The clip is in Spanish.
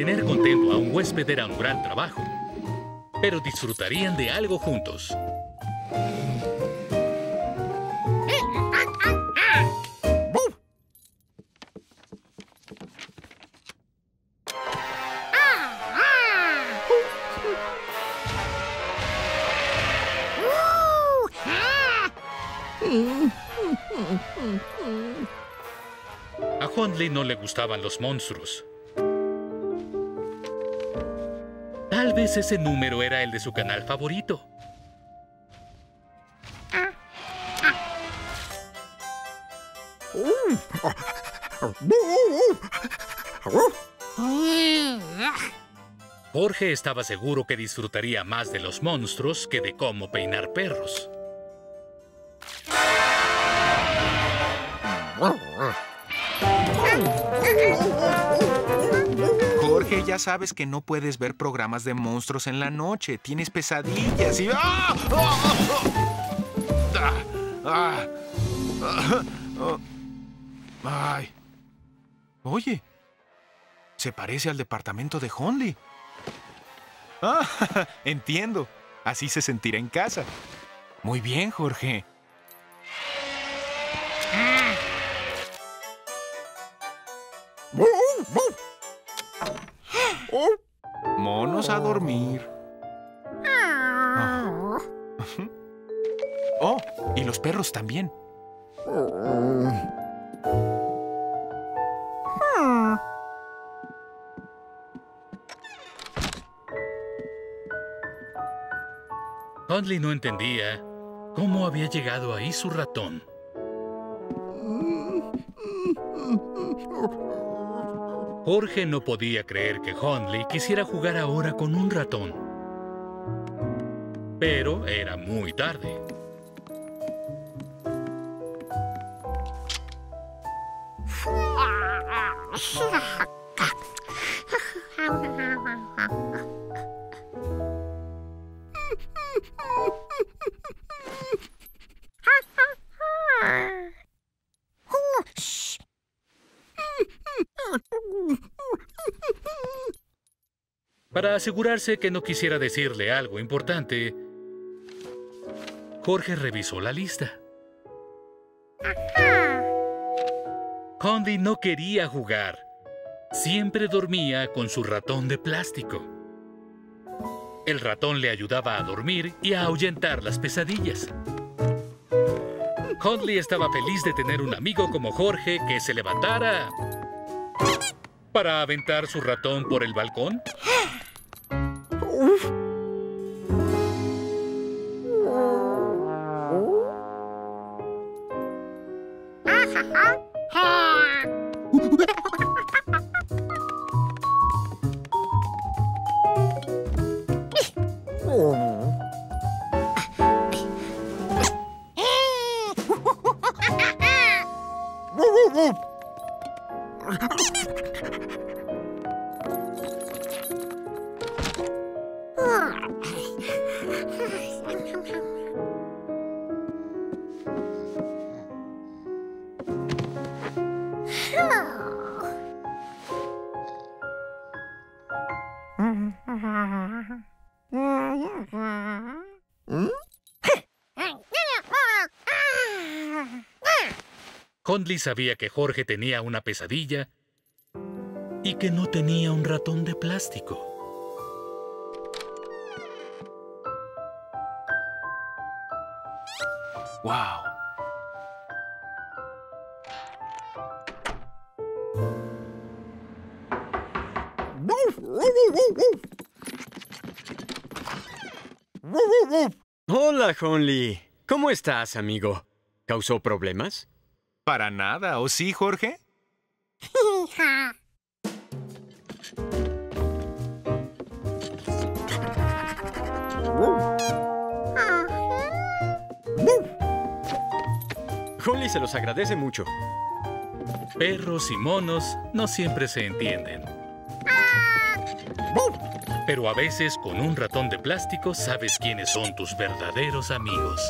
Mantener contento a un huésped era un gran trabajo, pero disfrutarían de algo juntos. A Hundley no le gustaban los monstruos. Tal vez ese número era el de su canal favorito. Jorge estaba seguro que disfrutaría más de los monstruos que de cómo peinar perros. Jorge, ya sabes que no puedes ver programas de monstruos en la noche. Tienes pesadillas y... ¡Ah! ¡Ah! ¡Ah! ¡Ah! ¡Ah! ¡Ay! Oye, se parece al departamento de Honley. Ah, entiendo. Así se sentirá en casa. Muy bien, Jorge. Monos a dormir. Ah. Oh, y los perros también. Hundley no entendía cómo había llegado ahí su ratón. Jorge no podía creer que Hundley quisiera jugar ahora con un ratón. Pero era muy tarde. Para asegurarse que no quisiera decirle algo importante, Jorge revisó la lista. Condi no quería jugar. Siempre dormía con su ratón de plástico. El ratón le ayudaba a dormir y a ahuyentar las pesadillas. Hundley estaba feliz de tener un amigo como Jorge que se levantara para aventar su ratón por el balcón. 하. Hundley sabía que Jorge tenía una pesadilla y que no tenía un ratón de plástico. ¡Wow! Hola, Honley. ¿Cómo estás, amigo? ¿Causó problemas? Para nada, ¿o sí, Jorge? Honley se los agradece mucho. Perros y monos no siempre se entienden. Pero a veces con un ratón de plástico sabes quiénes son tus verdaderos amigos.